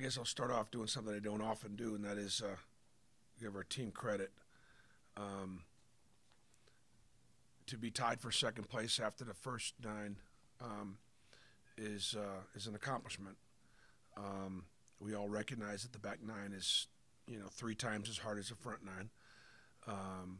I guess I'll start off doing something I don't often do, and that is uh, give our team credit. Um, to be tied for second place after the first nine um, is uh, is an accomplishment. Um, we all recognize that the back nine is, you know, three times as hard as the front nine. Um,